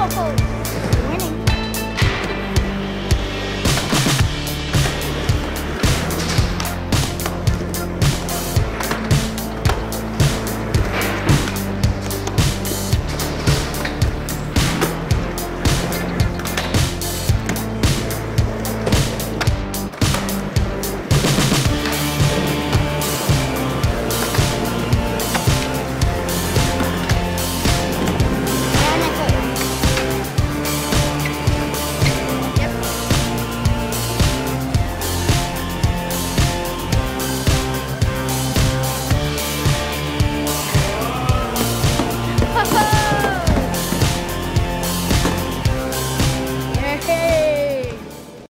Whoa.